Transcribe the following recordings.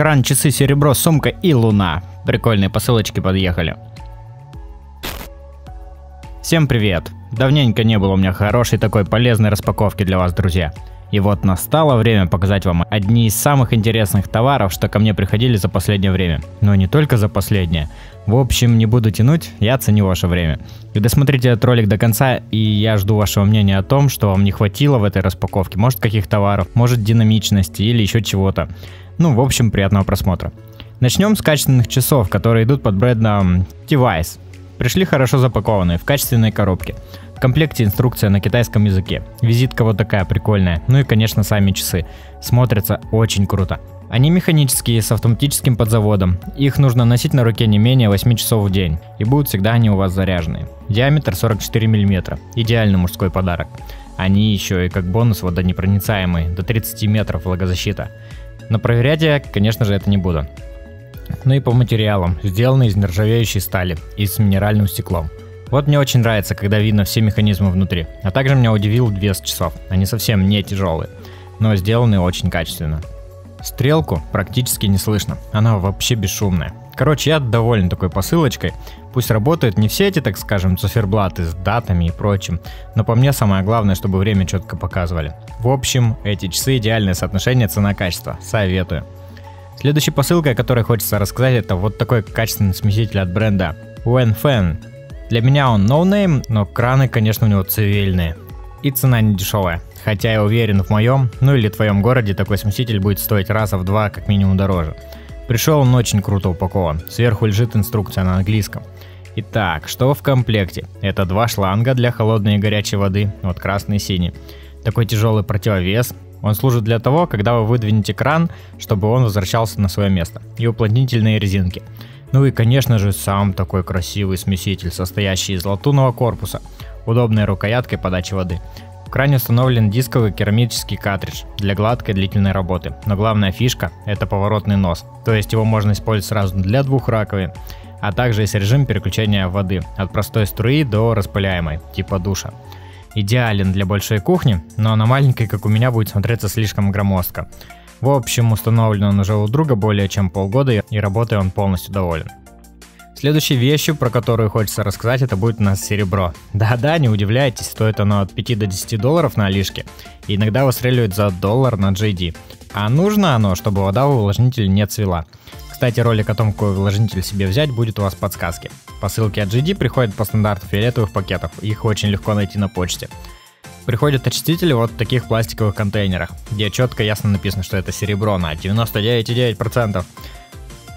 Кран, часы, серебро, сумка и луна. Прикольные посылочки подъехали. Всем привет! Давненько не было у меня хорошей такой полезной распаковки для вас, друзья. И вот настало время показать вам одни из самых интересных товаров, что ко мне приходили за последнее время. Но не только за последнее. В общем, не буду тянуть, я ценю ваше время. И досмотрите этот ролик до конца, и я жду вашего мнения о том, что вам не хватило в этой распаковке. Может каких товаров, может динамичности или еще чего-то. Ну, в общем, приятного просмотра. Начнем с качественных часов, которые идут под брендом Device. Пришли хорошо запакованные, в качественной коробке. В комплекте инструкция на китайском языке. Визитка вот такая прикольная. Ну и, конечно, сами часы. Смотрятся очень круто. Они механические, с автоматическим подзаводом. Их нужно носить на руке не менее 8 часов в день. И будут всегда они у вас заряженные. Диаметр 44 мм. Идеальный мужской подарок. Они еще и как бонус водонепроницаемые, до 30 метров влагозащита. Но проверять я, конечно же, это не буду. Ну и по материалам. Сделаны из нержавеющей стали и с минеральным стеклом. Вот мне очень нравится, когда видно все механизмы внутри. А также меня удивил вес часов. Они совсем не тяжелые, но сделаны очень качественно. Стрелку практически не слышно, она вообще бесшумная. Короче, я доволен такой посылочкой. Пусть работают не все эти, так скажем, циферблаты с датами и прочим, но по мне самое главное, чтобы время четко показывали. В общем, эти часы идеальное соотношение цена-качество. Советую. Следующей посылкой, о которой хочется рассказать, это вот такой качественный смеситель от бренда Wenfen. Для меня он no name, но краны, конечно, у него цивильные. И цена не дешевая. Хотя я уверен, в моем, ну или твоем городе такой смеситель будет стоить раза в два как минимум дороже. Пришел он очень круто упакован. Сверху лежит инструкция на английском. Итак, что в комплекте? Это два шланга для холодной и горячей воды, вот красный и синий. Такой тяжелый противовес. Он служит для того, когда вы выдвинете кран, чтобы он возвращался на свое место. И уплотнительные резинки. Ну и, конечно же, сам такой красивый смеситель, состоящий из латунного корпуса, удобной рукояткой подачи воды. В кране установлен дисковый керамический картридж для гладкой длительной работы. Но главная фишка – это поворотный нос, то есть его можно использовать сразу для двух раковин, а также есть режим переключения воды от простой струи до распыляемой, типа душа. Идеален для большой кухни, но на маленькой, как у меня, будет смотреться слишком громоздко. В общем, установлен он уже у друга более чем полгода и работой он полностью доволен. Следующей вещью, про которую хочется рассказать, это будет у нас серебро. Да-да, не удивляйтесь, стоит оно от 5 до 10 долларов на Алишке, и иногда выстреливает за доллар на JD. А нужно оно, чтобы вода в увлажнителе не цвела. Кстати, ролик о том, какой увлажнитель себе взять, будет у вас в подсказке. Посылки от GD приходят по стандарту фиолетовых пакетов, их очень легко найти на почте. Приходят очистители вот в таких пластиковых контейнерах, где четко ясно написано, что это серебро на 99,9%.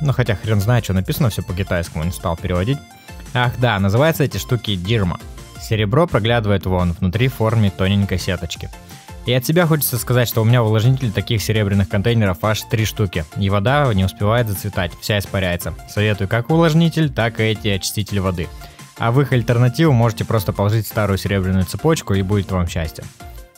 Ну хотя хрен знает, что написано все по-китайскому, не стал переводить. Ах да, называются эти штуки дирма. Серебро проглядывает вон внутри в форме тоненькой сеточки. И от себя хочется сказать, что у меня в таких серебряных контейнеров аж три штуки, и вода не успевает зацветать, вся испаряется. Советую как увлажнитель, так и эти очистители воды. А в их альтернативу можете просто положить старую серебряную цепочку и будет вам счастье.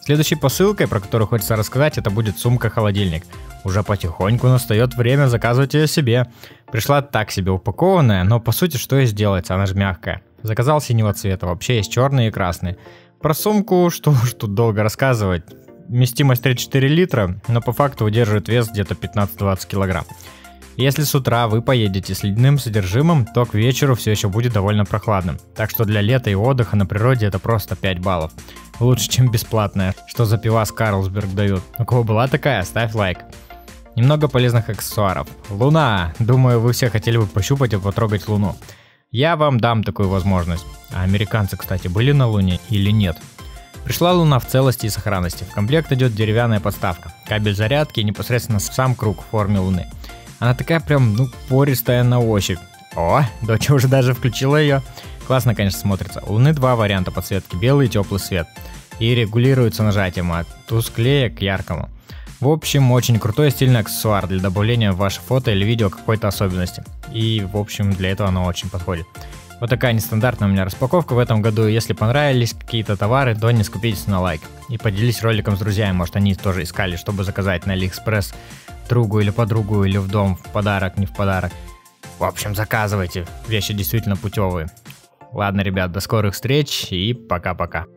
Следующей посылкой, про которую хочется рассказать, это будет сумка-холодильник. Уже потихоньку настает время заказывать ее себе. Пришла так себе упакованная, но по сути что и сделается, она же мягкая. Заказал синего цвета, вообще есть черные и красные. Про сумку, что уж тут долго рассказывать. Вместимость 34 литра, но по факту удерживает вес где-то 15-20 килограмм. Если с утра вы поедете с ледяным содержимым, то к вечеру все еще будет довольно прохладным. Так что для лета и отдыха на природе это просто 5 баллов. Лучше, чем бесплатная. Что за пивас Карлсберг дают? У кого была такая, ставь лайк. Немного полезных аксессуаров. Луна. Думаю, вы все хотели бы пощупать и потрогать Луну. Я вам дам такую возможность. А американцы, кстати, были на Луне или нет? Пришла Луна в целости и сохранности. В комплект идет деревянная подставка, кабель зарядки и непосредственно сам круг в форме Луны. Она такая прям, ну, пористая на ощупь. О, дочь уже даже включила ее. Классно, конечно, смотрится. У Луны два варианта подсветки, белый и теплый свет. И регулируется нажатием от тусклее к яркому. В общем, очень крутой стильный аксессуар для добавления в ваше фото или видео какой-то особенности. И, в общем, для этого оно очень подходит. Вот такая нестандартная у меня распаковка в этом году. Если понравились какие-то товары, то не скупитесь на лайк. И поделись роликом с друзьями, может они тоже искали, чтобы заказать на Алиэкспресс другу или подругу или в дом в подарок, не в подарок. В общем, заказывайте, вещи действительно путевые. Ладно, ребят, до скорых встреч и пока-пока.